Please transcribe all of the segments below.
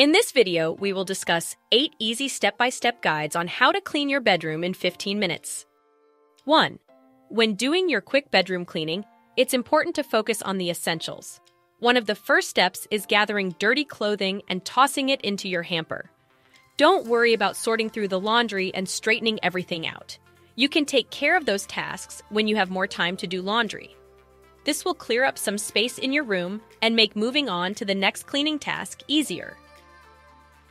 In this video, we will discuss 8 easy step-by-step guides on how to clean your bedroom in 15 minutes. 1. When doing your quick bedroom cleaning, it's important to focus on the essentials. One of the first steps is gathering dirty clothing and tossing it into your hamper. Don't worry about sorting through the laundry and straightening everything out. You can take care of those tasks when you have more time to do laundry. This will clear up some space in your room and make moving on to the next cleaning task easier.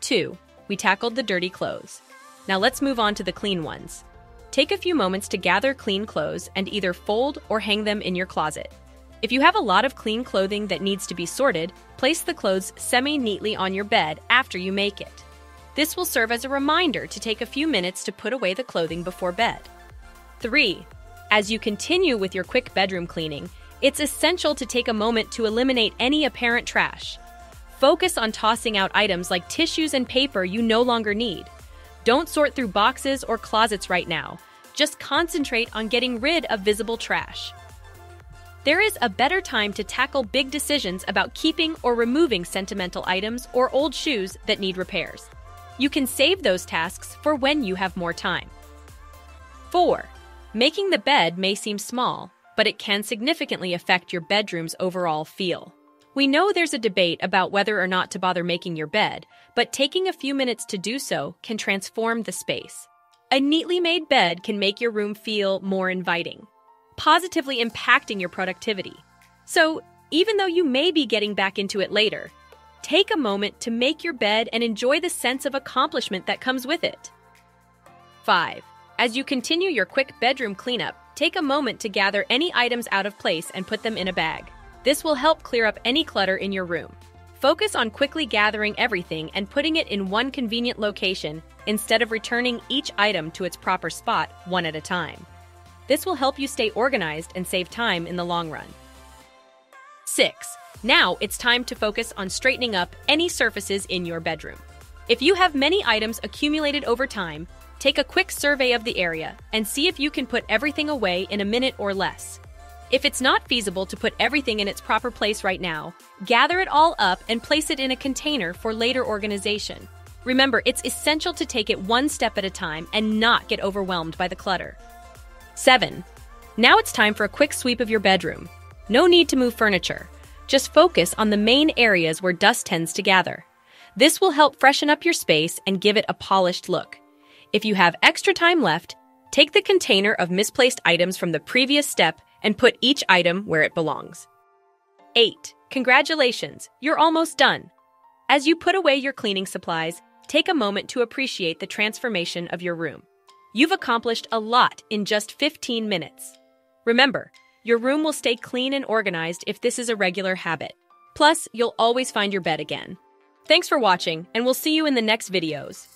2. We tackled the dirty clothes. Now let's move on to the clean ones. Take a few moments to gather clean clothes and either fold or hang them in your closet. If you have a lot of clean clothing that needs to be sorted, place the clothes semi neatly on your bed after you make it. This will serve as a reminder to take a few minutes to put away the clothing before bed. 3. As you continue with your quick bedroom cleaning, it's essential to take a moment to eliminate any apparent trash. Focus on tossing out items like tissues and paper you no longer need. Don't sort through boxes or closets right now. Just concentrate on getting rid of visible trash. There is a better time to tackle big decisions about keeping or removing sentimental items or old shoes that need repairs. You can save those tasks for when you have more time. 4. Making the bed may seem small, but it can significantly affect your bedroom's overall feel. We know there's a debate about whether or not to bother making your bed, but taking a few minutes to do so can transform the space. A neatly made bed can make your room feel more inviting, positively impacting your productivity. So, even though you may be getting back into it later, take a moment to make your bed and enjoy the sense of accomplishment that comes with it. 5. As you continue your quick bedroom cleanup, take a moment to gather any items out of place and put them in a bag. This will help clear up any clutter in your room. Focus on quickly gathering everything and putting it in one convenient location instead of returning each item to its proper spot one at a time. This will help you stay organized and save time in the long run. 6. Now it's time to focus on straightening up any surfaces in your bedroom. If you have many items accumulated over time, Take a quick survey of the area and see if you can put everything away in a minute or less. If it's not feasible to put everything in its proper place right now, gather it all up and place it in a container for later organization. Remember, it's essential to take it one step at a time and not get overwhelmed by the clutter. 7. Now it's time for a quick sweep of your bedroom. No need to move furniture. Just focus on the main areas where dust tends to gather. This will help freshen up your space and give it a polished look. If you have extra time left, take the container of misplaced items from the previous step and put each item where it belongs. 8. Congratulations, you're almost done. As you put away your cleaning supplies, take a moment to appreciate the transformation of your room. You've accomplished a lot in just 15 minutes. Remember, your room will stay clean and organized if this is a regular habit. Plus, you'll always find your bed again. Thanks for watching, and we'll see you in the next videos.